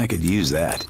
I could use that.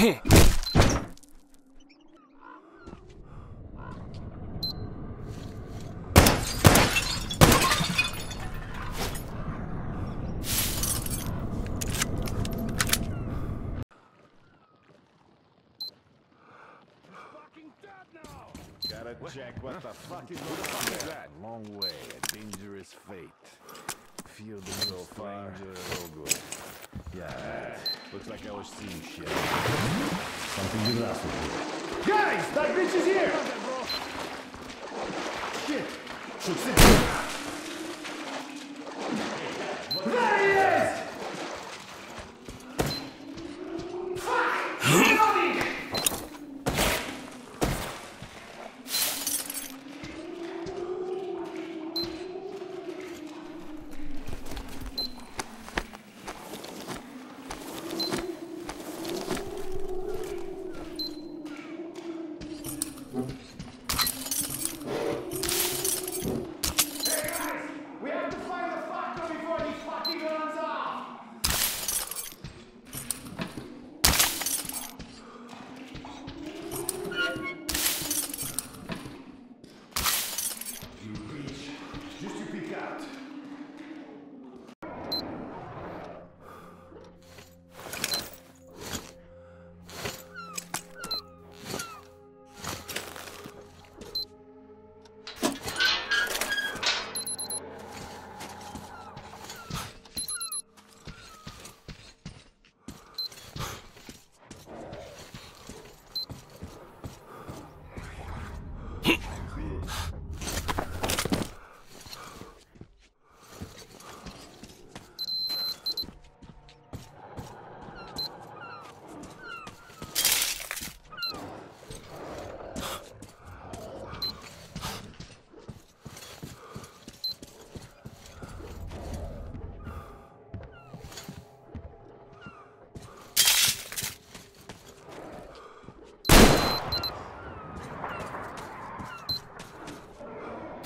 Gotta check what the fuck is going on there. Long way, a dangerous fate. Feel the so far, so good. Yeah, looks like I was seeing shit. Something did last with you. Guys, that bitch is here! Shit! Should sit There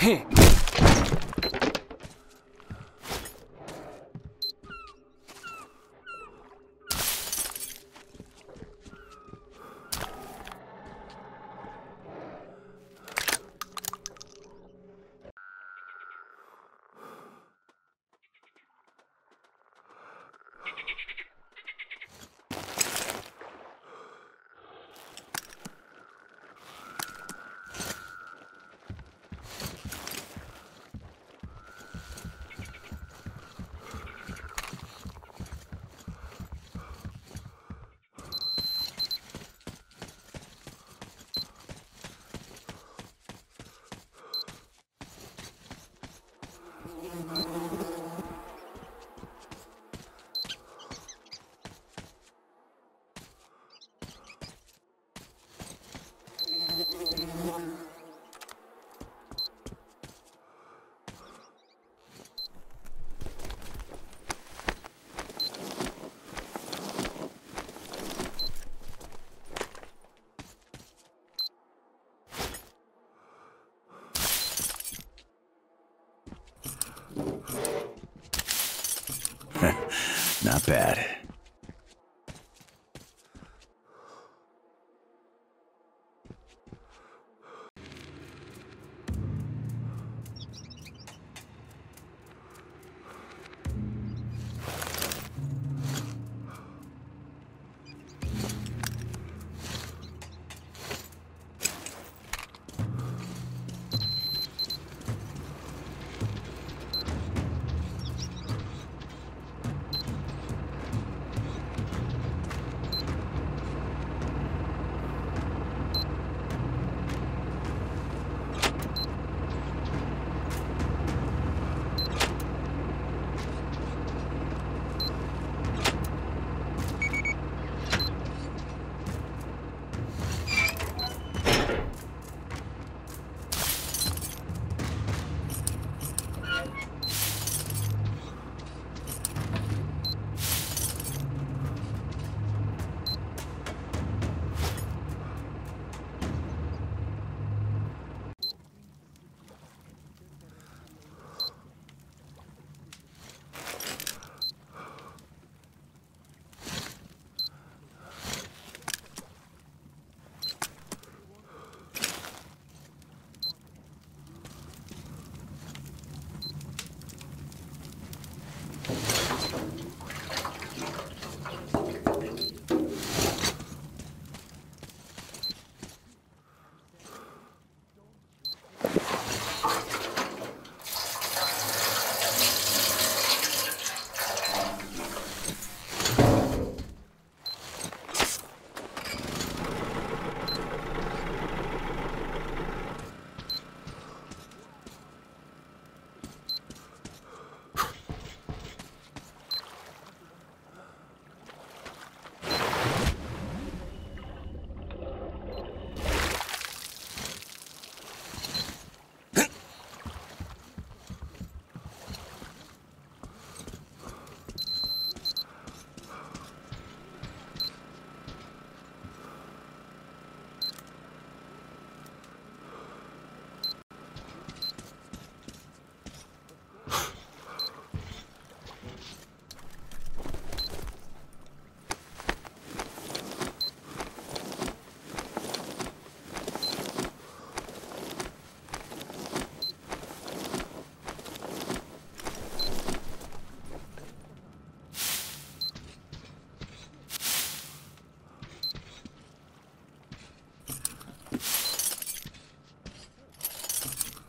Heh. Not bad.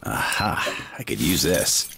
Aha, I could use this.